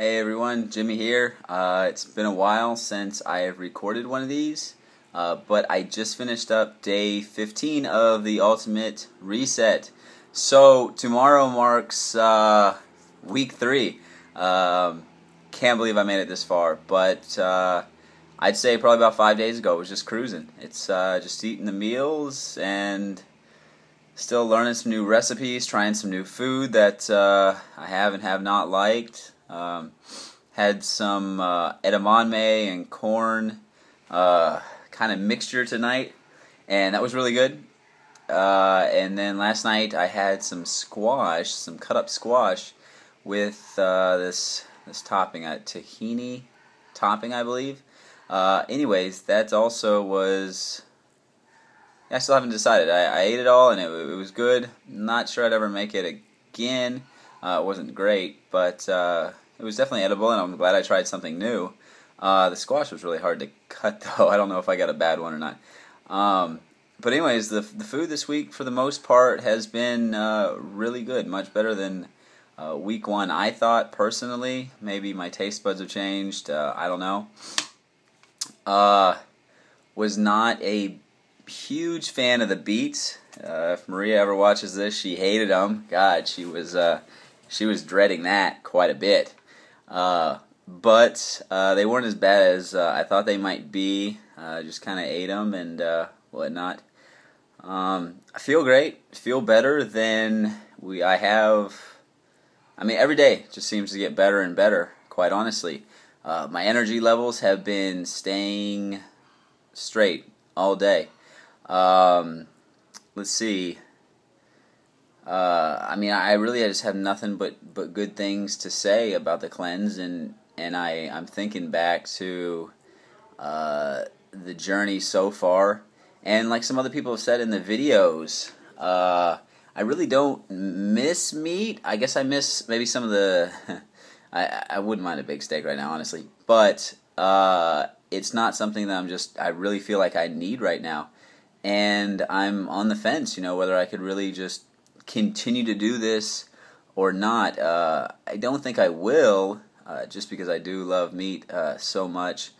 Hey everyone, Jimmy here. Uh, it's been a while since I have recorded one of these, uh, but I just finished up day 15 of the Ultimate Reset. So tomorrow marks uh, week three. Um, can't believe I made it this far, but uh, I'd say probably about five days ago, I was just cruising. It's uh, just eating the meals and still learning some new recipes, trying some new food that uh, I have and have not liked. Um, had some uh, edamame and corn uh, kind of mixture tonight, and that was really good. Uh, and then last night I had some squash, some cut up squash, with uh, this this topping, a tahini topping, I believe. Uh, anyways, that also was. I still haven't decided. I, I ate it all and it, it, was good. Not sure I'd ever make it again. Uh, it wasn't great, but it was definitely edible, and I'm glad I tried something new. Uh, the squash was really hard to cut, though. I don't know if I got a bad one or not. Um, but anyways, the the food this week, for the most part, has been uh, really good. Much better than uh, week one. I thought personally, maybe my taste buds have changed. I don't know. Uh, was not a huge fan of the beets. Uh, if Maria ever watches this, she hated them. God, she was uh, she was dreading that quite a bit. Uh, but uh, they weren't as bad as uh, I thought they might be. Uh, just kind of ate them and uh, whatnot. Um, I feel great. Feel better than we I have. I mean, every day just seems to get better and better. Quite honestly. Uh, my energy levels have been staying straight all day. Um, let's see. Uh, I mean, I really I just have nothing but, but good things to say about the cleanse, and and I I'm thinking back to uh, the journey so far, and like some other people have said in the videos, uh, I really don't miss meat. I guess I miss maybe some of the I, I wouldn't mind a big steak right now, honestly. But uh, it's not something that I'm just, I really feel like I need right now. And I'm on the fence, you know, whether I could really just continue to do this or not. Uh, I don't think I will, uh, just because I do love meat uh, so much.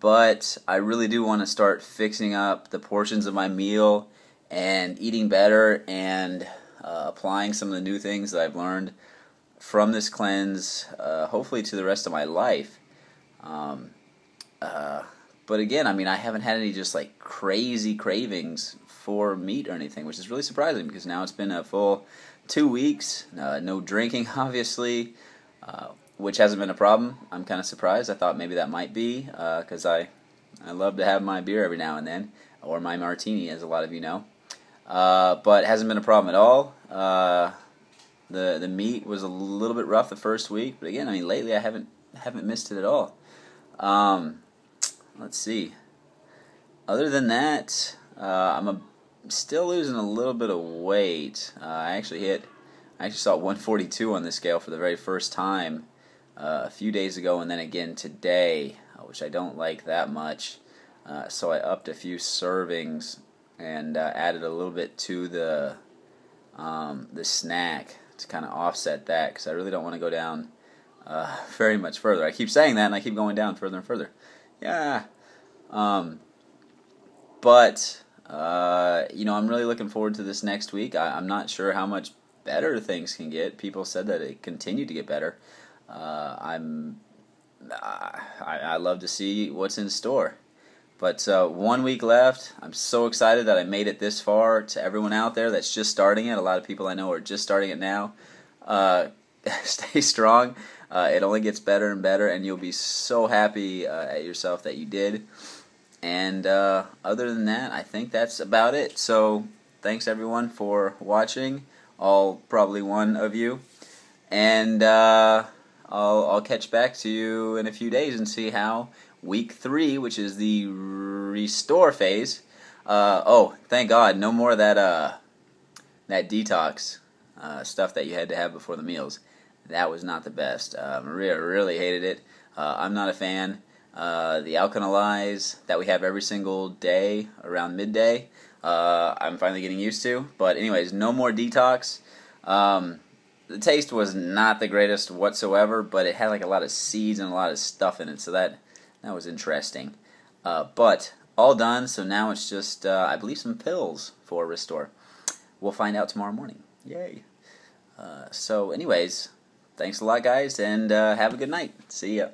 But I really do want to start fixing up the portions of my meal and eating better and uh, applying some of the new things that I've learned from this cleanse, uh, hopefully to the rest of my life. Um, uh, but again, I mean, I haven't had any just like crazy cravings for meat or anything, which is really surprising because now it's been a full two weeks. Uh, no drinking, obviously, uh, which hasn't been a problem. I'm kind of surprised. I thought maybe that might be because uh, I I love to have my beer every now and then, or my martini, as a lot of you know. Uh, but hasn't been a problem at all. The the meat was a little bit rough the first week, but again, I mean, lately I haven't haven't missed it at all. Um, let's see. Other than that, uh, I'm a, still losing a little bit of weight. Uh, I actually hit, I actually saw 142 on the scale for the very first time uh, a few days ago, and then again today, uh, which I don't like that much. Uh, so I upped a few servings and uh, added a little bit to the um, the snack to kind of offset that because I really don't want to go down very much further. I keep saying that and I keep going down further and further. Yeah. Um, but, uh, you know, I'm really looking forward to this next week. I, am not sure how much better things can get. People said that it continued to get better. Uh, I'm. I, I love to see what's in store. But uh, one week left. I'm so excited that I made it this far. To everyone out there that's just starting it, a lot of people I know are just starting it now. Uh, stay strong. Uh, it only gets better and better, and you'll be so happy uh, at yourself that you did. And uh, other than that, I think that's about it. So thanks everyone for watching. All probably one of you, and uh, I'll I'll catch back to you in a few days and see how week three, which is the restore phase. Uh, oh, thank God, no more of that uh, that detox stuff that you had to have before the meals. That was not the best. Uh, Maria really hated it. Uh, I'm not a fan. Uh, the Alkalize that we have every single day around midday, I'm finally getting used to. But anyways, no more detox. Um, the taste was not the greatest whatsoever, but it had like a lot of seeds and a lot of stuff in it, so that that was interesting. Uh, but all done, so now it's just uh, I believe some pills for Restore. We'll find out tomorrow morning. Yay! Uh, so, anyways, thanks a lot, guys, and uh, have a good night. See ya.